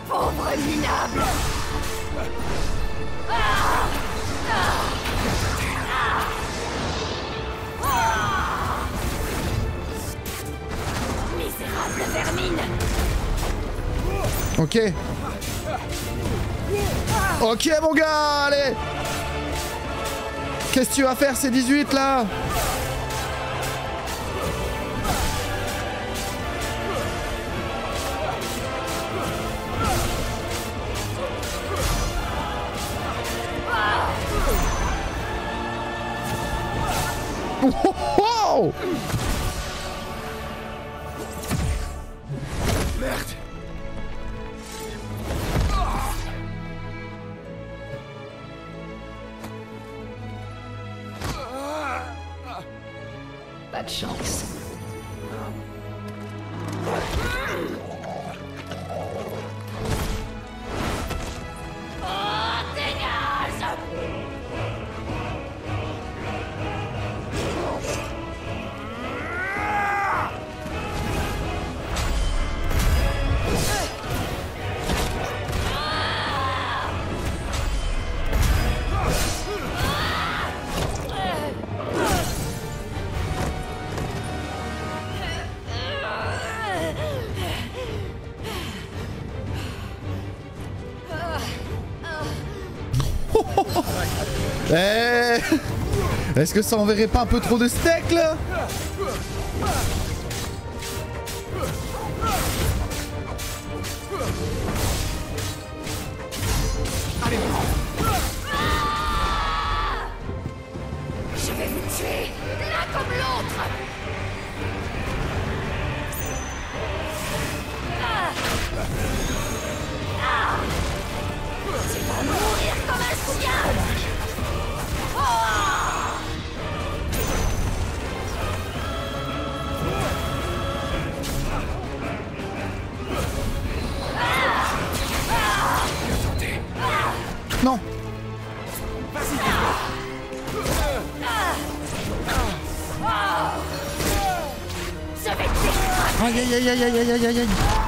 Speaker 8: Pauvre minable. Misérable vermine.
Speaker 1: Ok. Ok mon gars, allez. Qu'est-ce que tu vas faire ces 18 là Whoa! Est-ce que ça enverrait pas un peu trop de steak là?
Speaker 8: 哎呀呀呀呀呀
Speaker 1: 呀！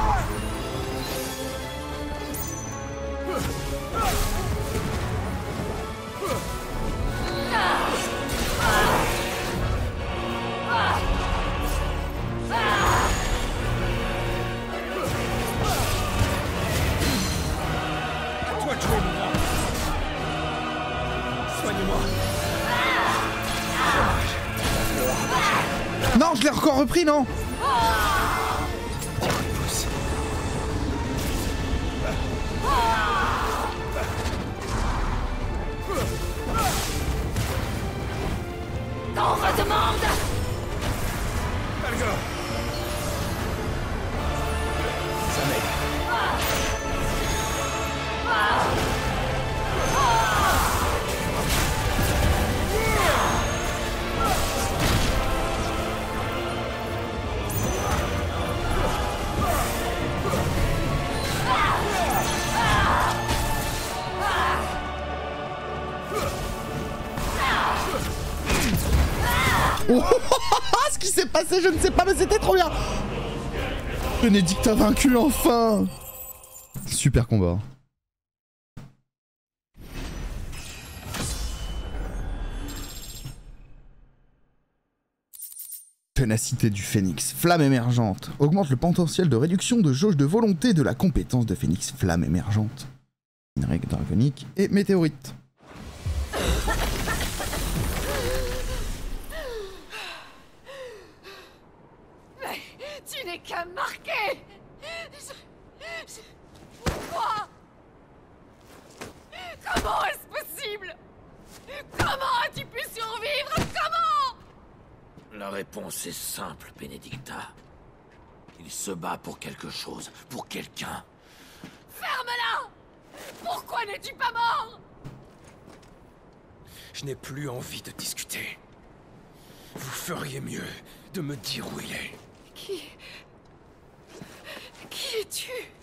Speaker 8: Je
Speaker 1: ne sais pas, mais c'était trop bien Bénédicte a vaincu enfin Super combat. Ténacité du phénix, flamme émergente, augmente le potentiel de réduction de jauge de volonté de la compétence de phénix flamme émergente. Règle et météorite.
Speaker 8: Tu n'es qu'un marqué Je- je- Pourquoi Comment est-ce possible Comment as-tu pu survivre Comment
Speaker 2: La réponse est simple, Benedicta. Il se bat pour quelque chose, pour quelqu'un.
Speaker 8: Ferme-la Pourquoi n'es-tu pas mort?
Speaker 4: Je n'ai plus envie de discuter. Vous feriez mieux de me dire où il est.
Speaker 8: Qui... Qui es-tu?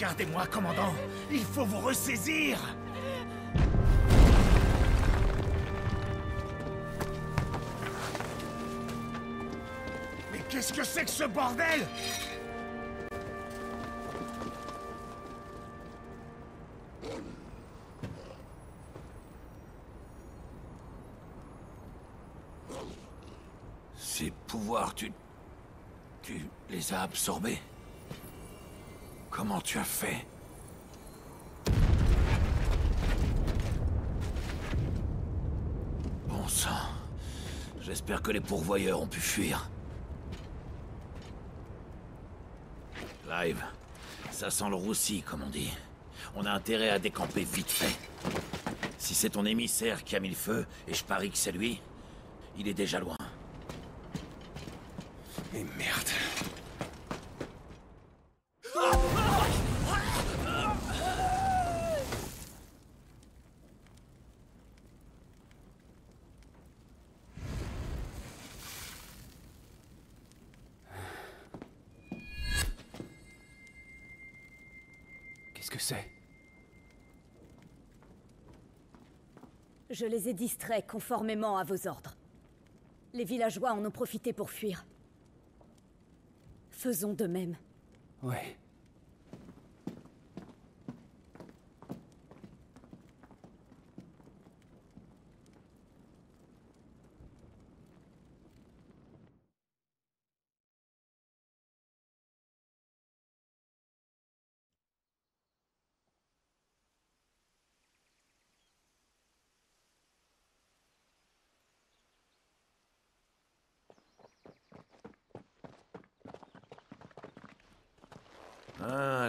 Speaker 5: Regardez-moi, commandant. Il faut vous ressaisir. Mais qu'est-ce que c'est que ce bordel?
Speaker 2: Ces pouvoirs, tu... Tu les as absorbés? Comment tu as fait Bon sang. J'espère que les pourvoyeurs ont pu fuir. Live. Ça sent le roussi, comme on dit. On a intérêt à décamper vite fait. Si c'est ton émissaire qui a mis le feu, et je parie que c'est lui, il est déjà loin.
Speaker 4: Et merde.
Speaker 9: Je les ai distraits conformément à vos ordres. Les villageois en ont profité pour fuir. Faisons de même.
Speaker 4: Ouais.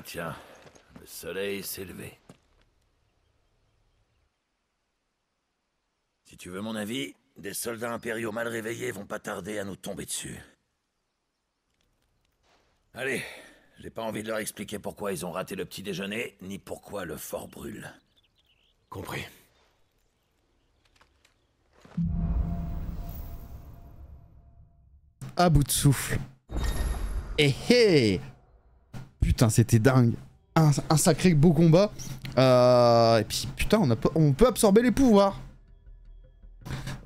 Speaker 2: Tiens. Le soleil s'est levé. Si tu veux mon avis, des soldats impériaux mal réveillés vont pas tarder à nous tomber dessus. Allez, j'ai pas envie de leur expliquer pourquoi ils ont raté le petit déjeuner, ni pourquoi le fort brûle.
Speaker 4: Compris.
Speaker 1: À bout de souffle. Eh hé Putain, c'était dingue. Un, sacré beau combat. Euh, et puis, putain, on, peut absorber les pouvoirs.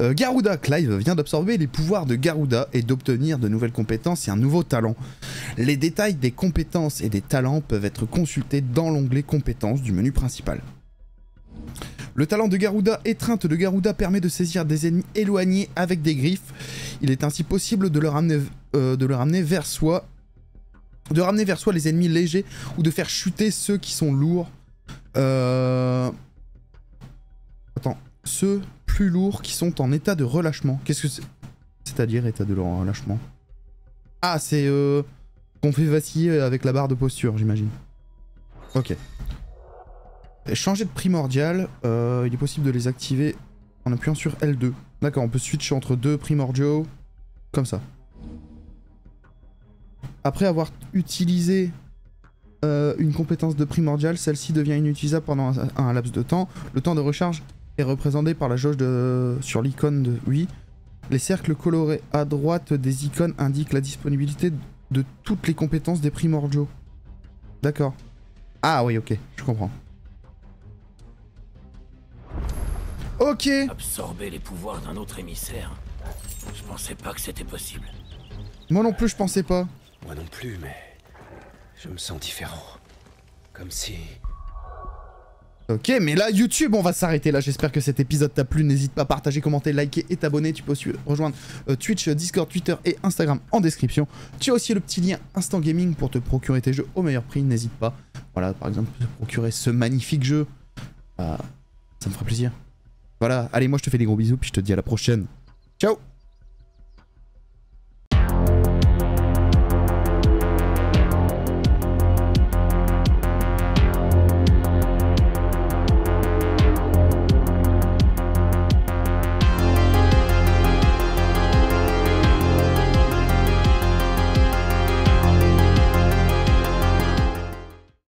Speaker 1: Euh, Garuda, Clive vient d'absorber les pouvoirs de Garuda et d'obtenir de nouvelles compétences et un nouveau talent. Les détails des compétences et des talents peuvent être consultés dans l'onglet compétences du menu principal. Le talent de Garuda, étreinte de Garuda, permet de saisir des ennemis éloignés avec des griffes. Il est ainsi possible de le ramener, euh, de le ramener vers soi, de ramener vers soi les ennemis légers ou de faire chuter ceux qui sont lourds. Euh... Attends, ceux plus lourds qui sont en état de relâchement. Qu'est-ce que c'est? C'est-à-dire état de relâchement? Ah, c'est euh, qu'on fait vaciller avec la barre de posture, j'imagine. Ok. Changer de primordial, euh, il est possible de les activer en appuyant sur L2. D'accord, on peut switch entre deux primordiaux, comme ça. Après avoir utilisé euh, une compétence de primordial, celle-ci devient inutilisable pendant un, un laps de temps. Le temps de recharge est représenté par la jauge de, sur l'icône de oui. Les cercles colorés à droite des icônes indiquent la disponibilité de toutes les compétences des primordiaux. D'accord. Ah oui, ok, je comprends. Ok
Speaker 2: Absorber les pouvoirs d'un autre émissaire. Je pensais pas que c'était possible.
Speaker 1: Moi non plus, je pensais pas.
Speaker 4: Moi non plus, mais je me sens différent. Comme si...
Speaker 1: Ok, mais là, YouTube, on va s'arrêter là. J'espère que cet épisode t'a plu. N'hésite pas à partager, commenter, liker et t'abonner. Tu peux aussi rejoindre euh, Twitch, Discord, Twitter et Instagram en description. Tu as aussi le petit lien Instant Gaming pour te procurer tes jeux au meilleur prix. N'hésite pas. Voilà, par exemple, te procurer ce magnifique jeu. Euh, ça me ferait plaisir. Voilà, allez, moi je te fais des gros bisous, puis je te dis à la prochaine. Ciao